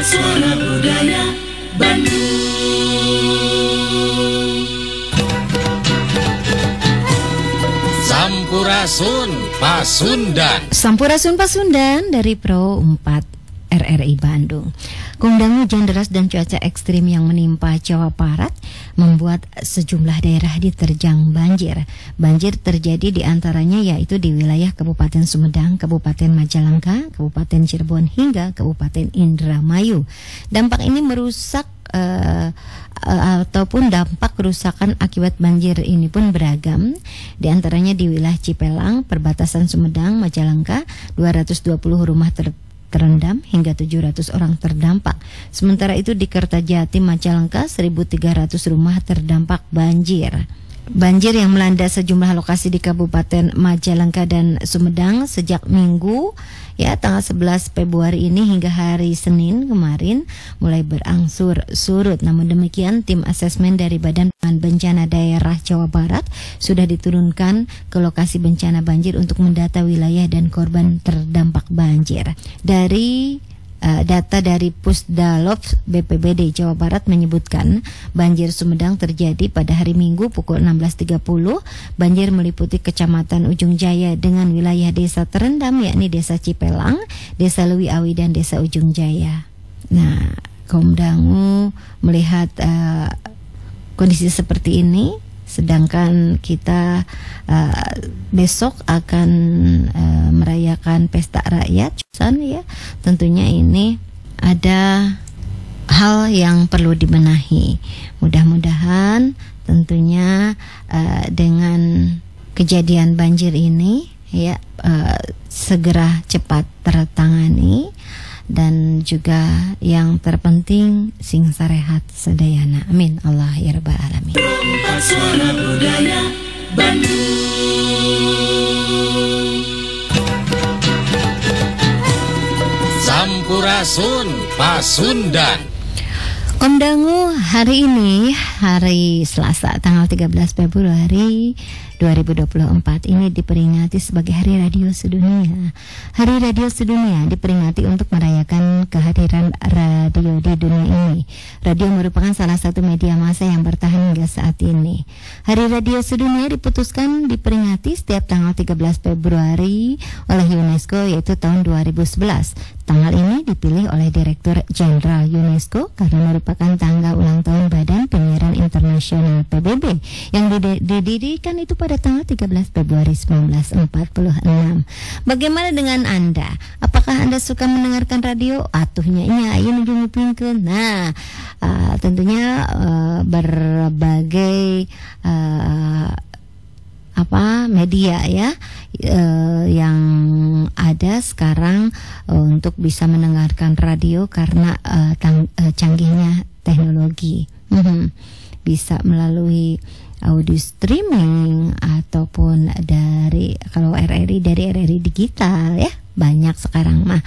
Suara Budaya Bandung. Sampurasun Pasundan. Sampurasun Pasundan dari Pro 4 RRI Bandung. Kondang hujan deras dan cuaca ekstrim yang menimpa Jawa Barat membuat sejumlah daerah diterjang banjir. Banjir terjadi di antaranya yaitu di wilayah Kabupaten Sumedang, Kabupaten Majalengka, Kabupaten Cirebon hingga Kabupaten Indramayu. Dampak ini merusak uh, uh, ataupun dampak kerusakan akibat banjir ini pun beragam. Di antaranya di wilayah Cipelang, perbatasan Sumedang, Majalengka, 220 rumah ter terendam hingga 700 orang terdampak. Sementara itu di Kertajati Majalengka 1300 rumah terdampak banjir. Banjir yang melanda sejumlah lokasi di Kabupaten Majalengka dan Sumedang sejak Minggu ya tanggal 11 Februari ini hingga hari Senin kemarin mulai berangsur surut. Namun demikian tim asesmen dari Badan Bencana Daerah Jawa Barat sudah diturunkan ke lokasi bencana banjir untuk mendata wilayah dan korban terdampak banjir. Dari Uh, data dari Pusdalov BPBD Jawa Barat menyebutkan banjir Sumedang terjadi pada hari Minggu pukul 16.30. Banjir meliputi Kecamatan Ujung Jaya dengan wilayah desa terendam yakni Desa Cipelang, Desa Lewi Awi dan Desa Ujung Jaya. Nah, Komdangu melihat uh, kondisi seperti ini sedangkan kita uh, besok akan uh, merayakan pesta rakyat ya. Tentunya ini ada hal yang perlu dibenahi. Mudah-mudahan tentunya uh, dengan kejadian banjir ini ya uh, segera cepat tertangani dan juga yang terpenting sing sarehat sedayana. Amin. Allah ya rabbal alamin. Suara Budaya Bandung. Sampurasun Pasundan. Komdangu hari ini hari Selasa tanggal 13 Februari 2024 ini diperingati sebagai Hari Radio Sedunia. Hari Radio Sedunia diperingati untuk merayakan kehadiran radio di dunia ini. Radio merupakan salah satu media massa yang bertahan hingga saat ini. Hari Radio Sedunia diputuskan diperingati setiap tanggal 13 Februari oleh UNESCO yaitu tahun 2011. Tanggal ini dipilih oleh Direktur Jenderal UNESCO karena merupakan tanggal ulang tahun Badan Penyiaran Internasional PBB yang didirikan itu pada pada tanggal 13 Februari 1946. Bagaimana dengan Anda? Apakah Anda suka mendengarkan radio? Atuhnya iya, iya ngejumipinkeun. Nah, uh, tentunya uh, berbagai uh, apa media ya uh, yang ada sekarang uh, untuk bisa mendengarkan radio karena uh, tang, canggihnya teknologi. Mm -hmm. Bisa melalui audio streaming ataupun dari kalau RRI dari RRI digital ya banyak sekarang mah.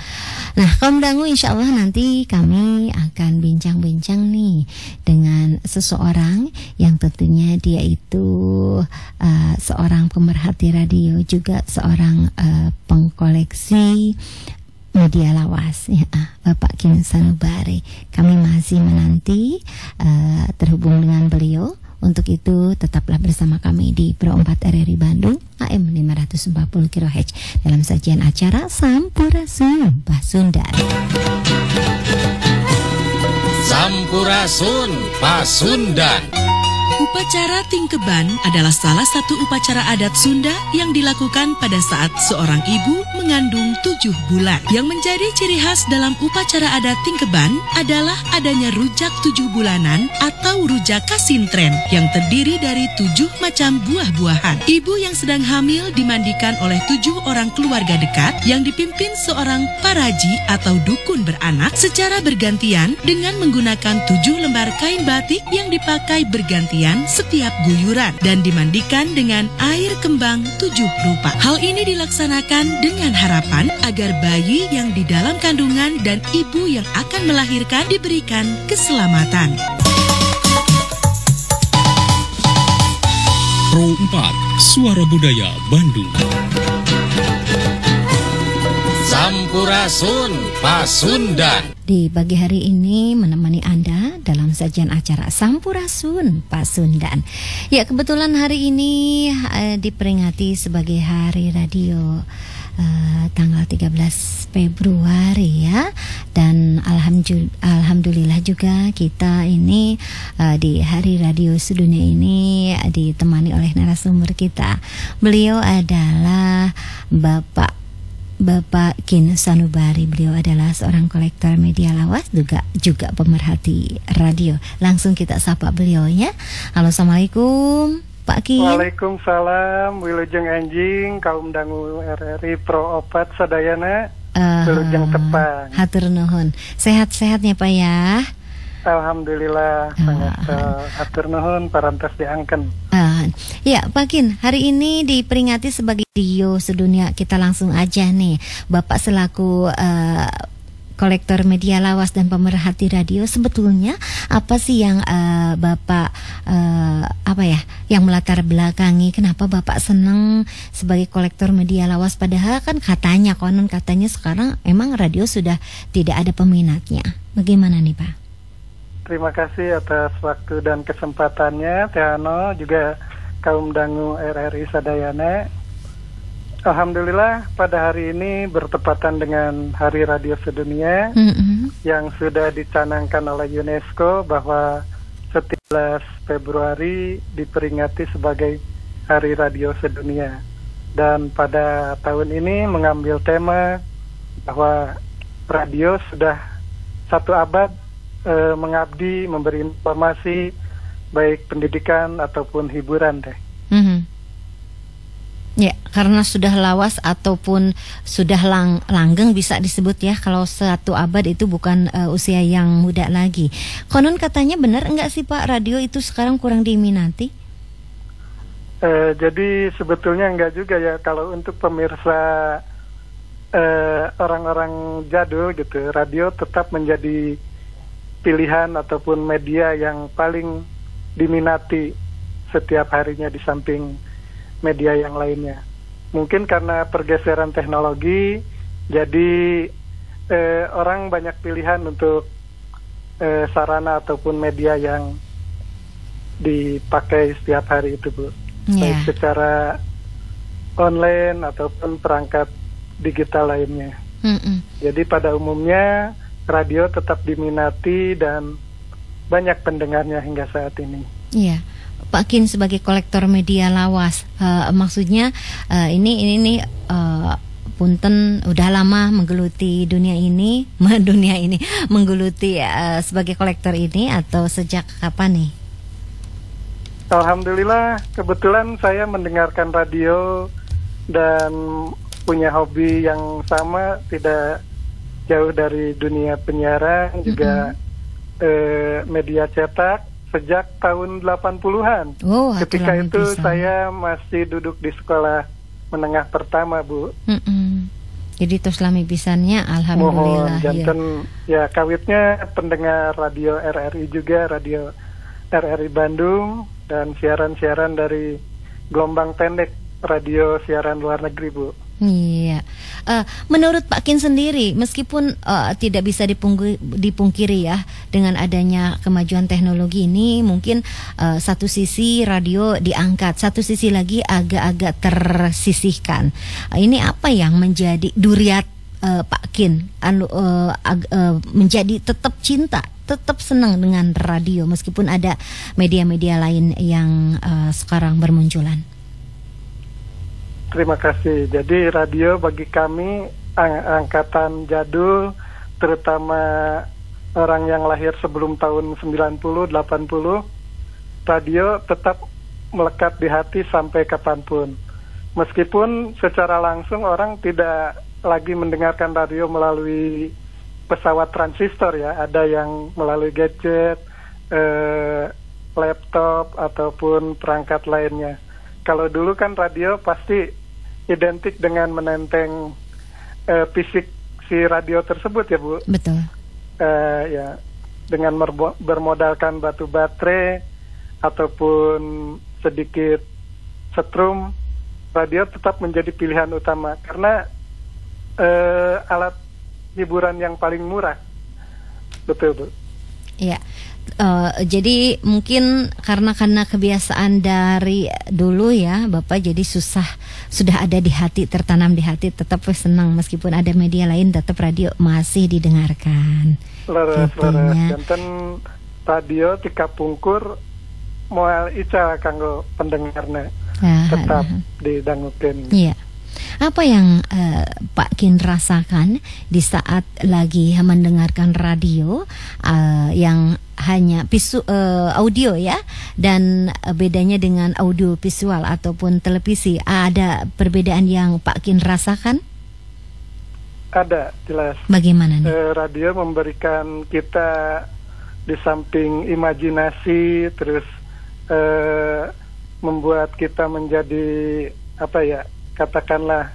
Nah, kaum dangu insya Allah nanti kami akan bincang-bincang nih dengan seseorang yang tentunya dia itu uh, seorang pemerhati radio juga seorang uh, pengkoleksi media lawas ya Bapak Kim Sanubari. Kami masih menanti uh, terhubung dengan beliau untuk itu tetaplah bersama kami di Pro 4 RRI Bandung AM 540 kHz dalam sajian acara Sampurasun Pasundan. Sampurasun Pasundan. Upacara Tingkeban adalah salah satu upacara adat Sunda yang dilakukan pada saat seorang ibu mengandung tujuh bulan. Yang menjadi ciri khas dalam upacara adat Tingkeban adalah adanya rujak tujuh bulanan atau rujak kasintren yang terdiri dari tujuh macam buah-buahan. Ibu yang sedang hamil dimandikan oleh tujuh orang keluarga dekat yang dipimpin seorang paraji atau dukun beranak secara bergantian dengan menggunakan tujuh lembar kain batik yang dipakai bergantian setiap guyuran dan dimandikan dengan air kembang tujuh rupa. Hal ini dilaksanakan dengan harapan agar bayi yang di dalam kandungan dan ibu yang akan melahirkan diberikan keselamatan. Pro 4 Suara Budaya Bandung Sampurasun Pasundan di pagi hari ini menemani Anda dalam sajian acara Sampurasun Pak Sundan. Ya, kebetulan hari ini uh, diperingati sebagai Hari Radio uh, tanggal 13 Februari ya dan alhamdulillah, juga kita ini uh, di Hari Radio Sedunia ini ditemani oleh narasumber kita. Beliau adalah Bapak Bapak Kin Sanubari beliau adalah seorang kolektor media lawas juga juga pemerhati radio. Langsung kita sapa beliau ya. Halo Assalamualaikum Pak Kin. Waalaikumsalam Wilujeng Anjing kaum dangu RRI Pro Opat Sadayana Uh, Wilujeng Tepang. Hatur nuhun. Sehat-sehatnya Pak ya. Alhamdulillah sangat uh, atur nuhun parantas diangken. Uh, ya Pak Kin, hari ini diperingati sebagai radio sedunia. Kita langsung aja nih, Bapak selaku uh, kolektor media lawas dan pemerhati radio, sebetulnya apa sih yang uh, Bapak uh, apa ya, yang melatar belakangi kenapa Bapak senang sebagai kolektor media lawas? Padahal kan katanya konon katanya sekarang emang radio sudah tidak ada peminatnya. Bagaimana nih Pak? Terima kasih atas waktu dan kesempatannya Tehano juga kaum dangu RRI Sadayana. Alhamdulillah pada hari ini bertepatan dengan Hari Radio Sedunia Mm-mm. yang sudah dicanangkan oleh UNESCO bahwa 17 Februari diperingati sebagai Hari Radio Sedunia. Dan pada tahun ini mengambil tema bahwa radio sudah satu abad eh, mengabdi, memberi informasi baik pendidikan ataupun hiburan deh. Mhm. Ya, karena sudah lawas ataupun sudah lang langgeng bisa disebut ya kalau satu abad itu bukan eh, usia yang muda lagi. Konon katanya benar enggak sih Pak radio itu sekarang kurang diminati? Eh, jadi sebetulnya enggak juga ya kalau untuk pemirsa orang-orang jadul gitu, radio tetap menjadi pilihan ataupun media yang paling diminati setiap harinya di samping media yang lainnya. Mungkin karena pergeseran teknologi, jadi eh, orang banyak pilihan untuk eh, sarana ataupun media yang dipakai setiap hari itu, Bu. Baik Ya. secara online ataupun perangkat digital lainnya. Mm-mm. Jadi pada umumnya radio tetap diminati dan banyak pendengarnya hingga saat ini. Iya. Pak Kin sebagai kolektor media lawas, eh, maksudnya eh, ini ini nih eh, punten udah lama menggeluti dunia ini, dunia ini menggeluti eh, sebagai kolektor ini atau sejak kapan nih? Alhamdulillah kebetulan saya mendengarkan radio dan punya hobi yang sama tidak jauh dari dunia penyiaran juga eh, media cetak sejak tahun 80-an. Oh, Ketika itu bisa. saya masih duduk di sekolah menengah pertama, Bu. Mm-mm. Jadi terus lami pisannya Mohon alhamdulillah ya. janten ya kawitnya pendengar radio RRI juga radio RRI Bandung dan siaran-siaran dari gelombang pendek radio siaran luar negeri Bu. Iya. Eh, menurut Pak Kin sendiri, meskipun eh, tidak bisa dipungki- dipungkiri ya dengan adanya kemajuan teknologi ini, mungkin eh, satu sisi radio diangkat, satu sisi lagi agak-agak tersisihkan. Eh, ini apa yang menjadi duriat eh, Pak Kin anu eh, ag- eh, menjadi tetap cinta, tetap senang dengan radio meskipun ada media-media lain yang eh, sekarang bermunculan. Terima kasih. Jadi radio bagi kami ang- angkatan jadul terutama orang yang lahir sebelum tahun 90 80 radio tetap melekat di hati sampai kapan pun. Meskipun secara langsung orang tidak lagi mendengarkan radio melalui pesawat transistor ya, ada yang melalui gadget, eh, laptop ataupun perangkat lainnya. Kalau dulu kan radio pasti identik dengan menenteng eh, fisik si radio tersebut ya Bu. Betul. Eh, ya dengan bermodalkan batu baterai ataupun sedikit setrum, radio tetap menjadi pilihan utama karena eh, alat hiburan yang paling murah betul bu. Ya, Eh, jadi mungkin karena karena kebiasaan dari dulu ya, bapak jadi susah sudah ada di hati tertanam di hati tetap senang meskipun ada media lain tetap radio masih didengarkan. Leres, Gitunya. leres. Janten radio tika pungkur moal ica kanggo pendengarnya Ah, tetap ah, didangukeun. Iya. Apa yang eh, Pak Kin rasakan di saat lagi mendengarkan radio eh, yang hanya pisu, eh, audio ya dan bedanya dengan audio visual ataupun televisi ada perbedaan yang Pak Kin rasakan? Ada jelas. Bagaimana nih? Eh, radio memberikan kita di samping imajinasi terus eh, membuat kita menjadi apa ya katakanlah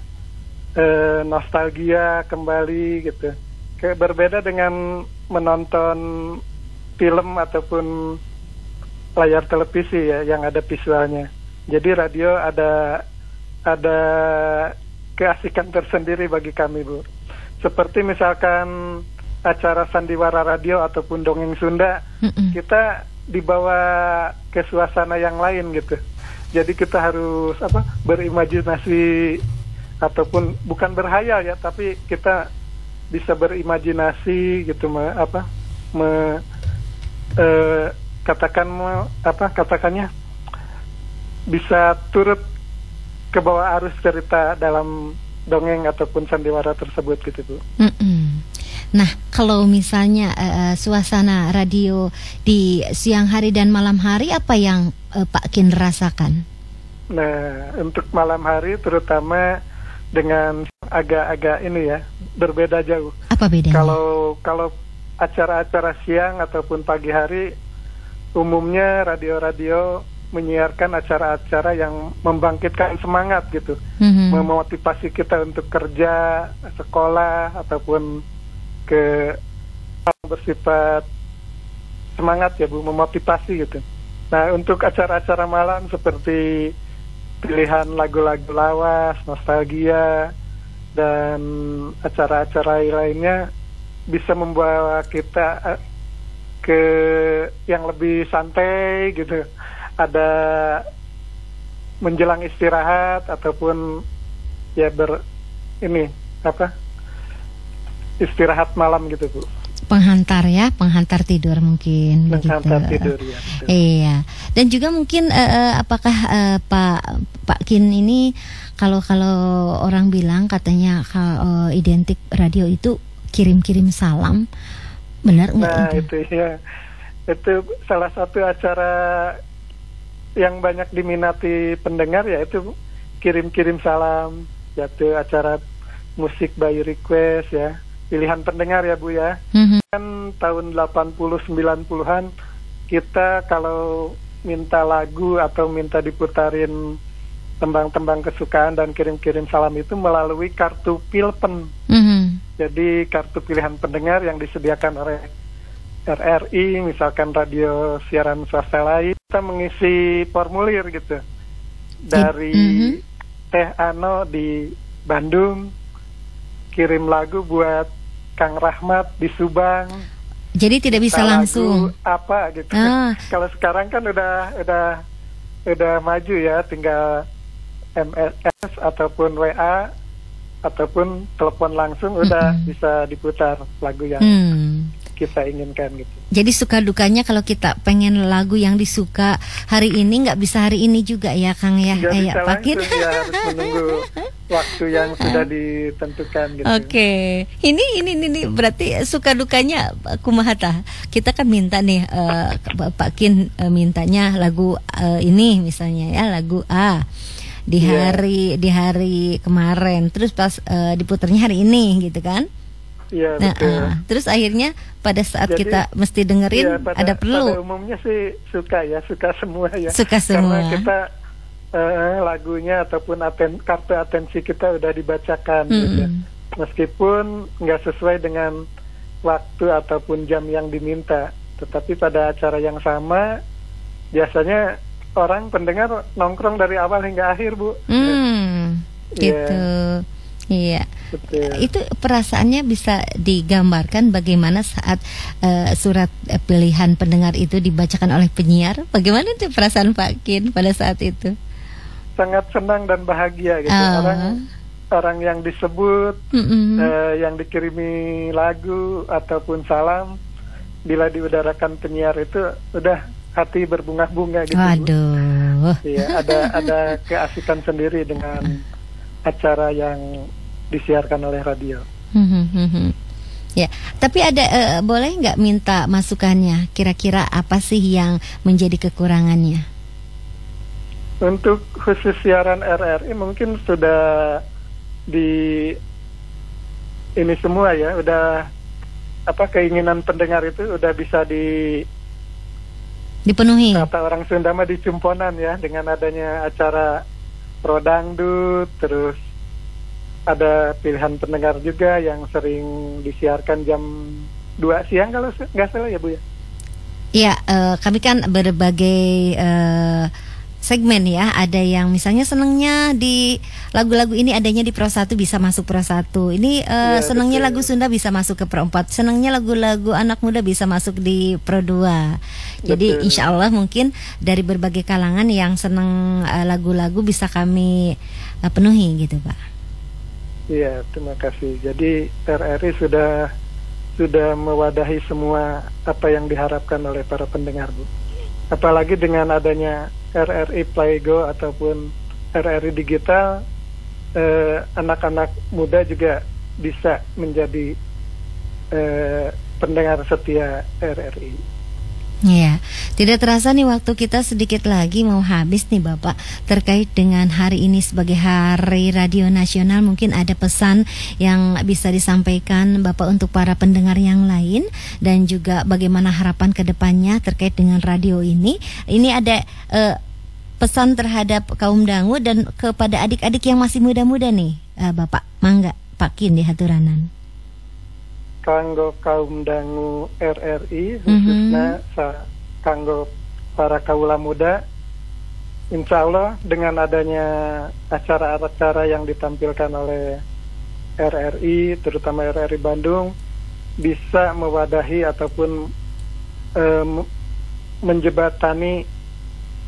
eh, nostalgia kembali gitu. Kayak berbeda dengan menonton film ataupun layar televisi ya yang ada visualnya. Jadi radio ada ada keasikan tersendiri bagi kami bu. Seperti misalkan acara sandiwara radio ataupun dongeng Sunda kita dibawa ke suasana yang lain gitu. Jadi kita harus apa berimajinasi ataupun bukan berhayal ya, tapi kita bisa berimajinasi gitu me, apa me, eh, katakan me- apa katakannya bisa turut ke bawah arus cerita dalam dongeng ataupun sandiwara tersebut gitu bu. Mm-mm. Nah, kalau misalnya eh, suasana radio di siang hari dan malam hari apa yang eh, Pak Kin rasakan? Nah, untuk malam hari terutama dengan agak-agak ini ya, berbeda jauh. Apa bedanya? Kalau kalau acara-acara siang ataupun pagi hari umumnya radio-radio menyiarkan acara-acara yang membangkitkan semangat gitu, Mhm. memotivasi kita untuk kerja, sekolah ataupun ke bersifat semangat ya Bu, memotivasi gitu. Nah, untuk acara-acara malam seperti pilihan lagu-lagu lawas, nostalgia dan acara-acara lainnya bisa membawa kita eh, ke yang lebih santai gitu. Ada menjelang istirahat ataupun ya ber ini apa istirahat malam gitu bu Penghantar ya, penghantar tidur mungkin menghantar begitu. tidur ya betul. Iya. Dan juga mungkin eh, apakah eh, Pak Pak Kin ini kalau kalau orang bilang katanya ka- eh, identik radio itu kirim-kirim salam. Benar nggak nah itu? itu ya itu salah satu acara yang banyak diminati pendengar ya itu kirim-kirim salam yaitu acara musik by request ya pilihan pendengar ya Bu ya Mhm. kan tahun 80 90-an kita kalau minta lagu atau minta diputarin tembang-tembang kesukaan dan kirim-kirim salam itu melalui kartu Pilpen. Mhm. Jadi kartu pilihan pendengar yang disediakan oleh RRI, misalkan radio siaran swasta lain, kita mengisi formulir gitu dari mhm. Teh Ano di Bandung, kirim lagu buat Kang Rahmat di Subang. Jadi tidak bisa langsung. apa gitu. Ah. Kalau sekarang kan udah udah udah maju ya, tinggal MSS ataupun WA ataupun telepon langsung udah Mm-mm. bisa diputar lagu yang Hmm. Kita inginkan gitu. Jadi suka dukanya kalau kita pengen lagu yang disuka hari ini nggak bisa hari ini juga ya Kang ya, Nggak Eh, bisa ya ya harus menunggu waktu yang sudah ditentukan gitu. Oke, ini ini ini ini berarti suka dukanya kumaha tah? Kita kan minta nih eh, Pak Kin eh, mintanya lagu eh, ini misalnya ya lagu A di Iya. hari di hari kemarin, terus pas eh, diputarnya hari ini gitu kan? Iya Nah, betul. eh, terus akhirnya pada saat Jadi, kita mesti dengerin Iya, pada, ada Pada perlu umumnya sih suka ya, suka semua ya. Suka semua. Karena kita eh, lagunya ataupun aten, kartu atensi kita udah dibacakan gitu. Mm-mm. Meskipun nggak sesuai dengan waktu ataupun jam yang diminta, tetapi pada acara yang sama biasanya orang pendengar nongkrong dari awal hingga akhir, Bu. Hmm, Iya. gitu. Iya. Betul. Itu perasaannya bisa digambarkan bagaimana saat eh, surat eh, pilihan pendengar itu dibacakan oleh penyiar. Bagaimana itu perasaan Pak Kin pada saat itu? Sangat senang dan bahagia gitu. Ah. Orang orang yang disebut, Mm-mm. eh, yang dikirimi lagu ataupun salam, bila diudarakan penyiar itu udah hati berbunga-bunga gitu. Waduh. Iya, ada ada keasikan sendiri dengan acara yang disiarkan oleh radio. Hmm, Ya, tapi ada eh, boleh nggak minta masukannya? Kira-kira apa sih yang menjadi kekurangannya? Untuk khusus siaran RRI mungkin sudah di ini semua ya, udah apa keinginan pendengar itu udah bisa di Dipenuhi. kata orang Sunda mah dicumponan ya dengan adanya acara Prodangdut terus ada pilihan pendengar juga yang sering disiarkan jam 2 siang kalau nggak salah ya Bu ya. Ya, eh, kami kan berbagai eh, segmen ya. Ada yang misalnya senangnya di lagu-lagu ini adanya di Pro 1 bisa masuk Pro 1. Ini eh, Iya, senangnya betul. lagu Sunda bisa masuk ke Pro 4. Senangnya lagu-lagu anak muda bisa masuk di Pro 2. Jadi Betul. insya Allah mungkin dari berbagai kalangan yang senang eh, lagu-lagu bisa kami eh, penuhi gitu Pak. Iya, terima kasih. Jadi RRI sudah sudah mewadahi semua apa yang diharapkan oleh para pendengar, Bu. Apalagi dengan adanya RRI Playgo ataupun RRI Digital, eh, anak-anak muda juga bisa menjadi eh, pendengar setia RRI. Iya, tidak terasa nih waktu kita sedikit lagi mau habis nih Bapak terkait dengan hari ini sebagai Hari Radio Nasional mungkin ada pesan yang bisa disampaikan Bapak untuk para pendengar yang lain dan juga bagaimana harapan ke depannya terkait dengan radio ini. Ini ada eh, pesan terhadap kaum dangu dan kepada adik-adik yang masih muda-muda nih eh, Bapak Mangga Pak Kin di Haturanan. Kanggo kaum dangu RRI khususnya sa- kanggo para kaula muda Insya Allah dengan adanya acara-acara yang ditampilkan oleh RRI terutama RRI Bandung bisa mewadahi ataupun em, menjebatani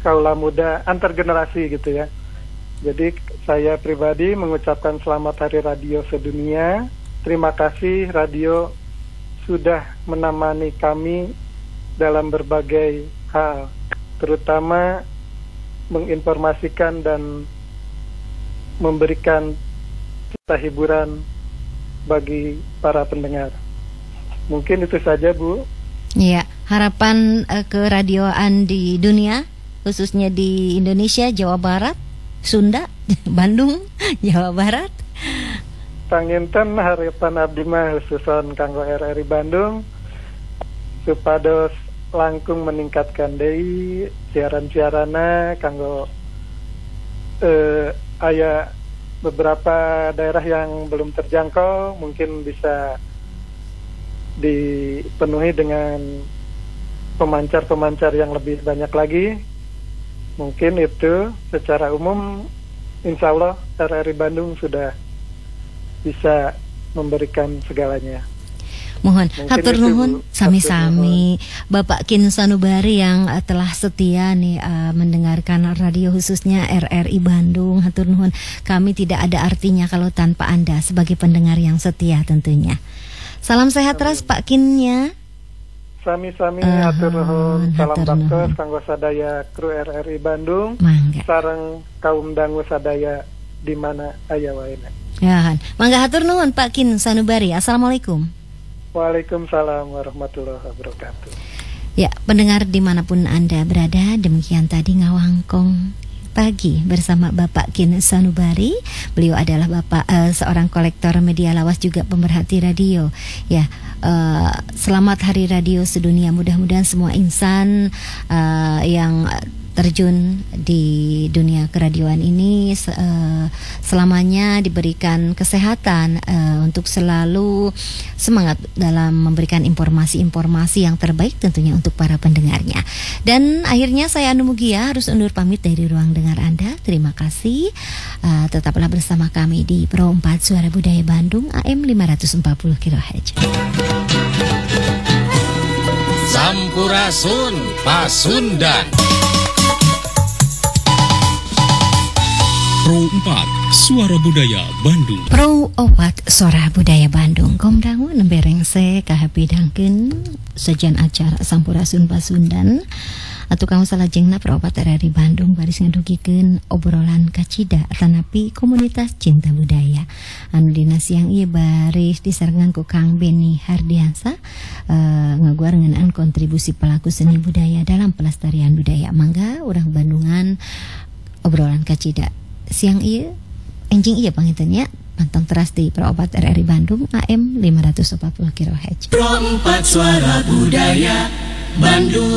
kaula muda antar generasi gitu ya. Jadi saya pribadi mengucapkan selamat Hari Radio Sedunia. Terima kasih radio sudah menemani kami dalam berbagai hal, terutama menginformasikan dan memberikan cerita hiburan bagi para pendengar. Mungkin itu saja, Bu. Iya, harapan eh, keradioan di dunia, khususnya di Indonesia, Jawa Barat, Sunda, Bandung, Jawa Barat. Panginten harapan abdi mah khususon kanggo RRI Bandung. Supados langkung meningkatkan deui siaran-siarana kanggo eh, aya beberapa daerah yang belum terjangkau mungkin bisa dipenuhi dengan pemancar-pemancar yang lebih banyak lagi. Mungkin itu secara umum insya Allah RRI Bandung sudah bisa memberikan segalanya. Mohon hatur nuhun sami-sami Bapak Kin Sanubari yang eh, telah setia nih eh, mendengarkan radio khususnya RRI Bandung. Hatur nuhun. Kami tidak ada artinya kalau tanpa Anda sebagai pendengar yang setia tentunya. Salam sehat terus Pak Kinnya. Sami-sami Ahun, hatur nuhun salam baktos kanggo sadaya kru RRI Bandung Mangga. sareng kaum dangu sadaya di mana aya wae. Ya, mangga hatur nuhun Pak Kin Sanubari. Assalamualaikum. Waalaikumsalam warahmatullahi wabarakatuh. Ya, pendengar di mana pun Anda berada, demikian tadi ngawangkong pagi bersama Bapak Kin Sanubari. Beliau adalah Bapak eh, seorang kolektor media lawas juga pemerhati radio. Ya, eh, selamat Hari Radio Sedunia. Mudah-mudahan semua insan eh, yang terjun di dunia keradioan ini eh, selamanya diberikan kesehatan eh, untuk selalu semangat dalam memberikan informasi-informasi yang terbaik tentunya untuk para pendengarnya. Dan akhirnya saya Anu Mugia harus undur pamit dari ruang dengar Anda. Terima kasih. Eh, tetaplah bersama kami di Pro 4 Suara Budaya Bandung AM 540 kHz. Sampurasun Pasundan Pro 4 Suara Budaya Bandung. Pro opat Sora Budaya Bandung. Komdangu nembereng se kahapidangkeun sajian acara Sampurasun Pasundan. Atau kamu salah jengna Pro opat RRI Bandung baris ngedugikeun obrolan kacida tanapi komunitas cinta budaya. Anu dina siang ieu baris disarengan ku Kang Beni Hardiansa eh, ngaguar ngeunaan kontribusi pelaku seni budaya dalam pelestarian budaya mangga urang Bandungan. Obrolan kacida siang iya enjing iya pangintennya pantang teras di perobat RRI Bandung AM 540 kHz 4 Suara Budaya Bandung